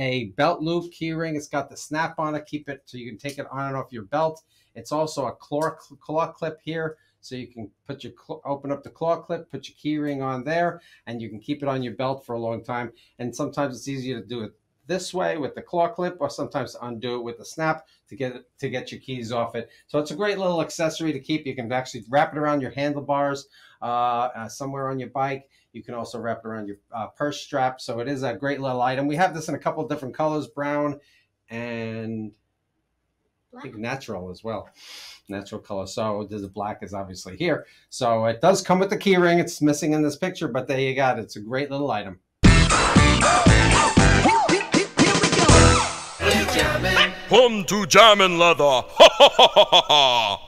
a belt loop keyring. It's got the snap on it. Keep it so you can take it on and off your belt. It's also a claw, claw clip here. So you can put your open up the claw clip, put your keyring on there, and you can keep it on your belt for a long time. And sometimes it's easier to do it this way with the claw clip, or sometimes undo it with the snap to get to get your keys off it. So it's a great little accessory to keep. You can actually wrap it around your handlebars uh, uh, somewhere on your bike. You can also wrap it around your uh, purse strap. So it is a great little item. We have this in a couple different colors, brown and I think natural as well. Natural color. So the black is obviously here. So it does come with the key ring. It's missing in this picture, but there you got it. It's a great little item. Come to Jamin Leather. Ha ha ha ha ha!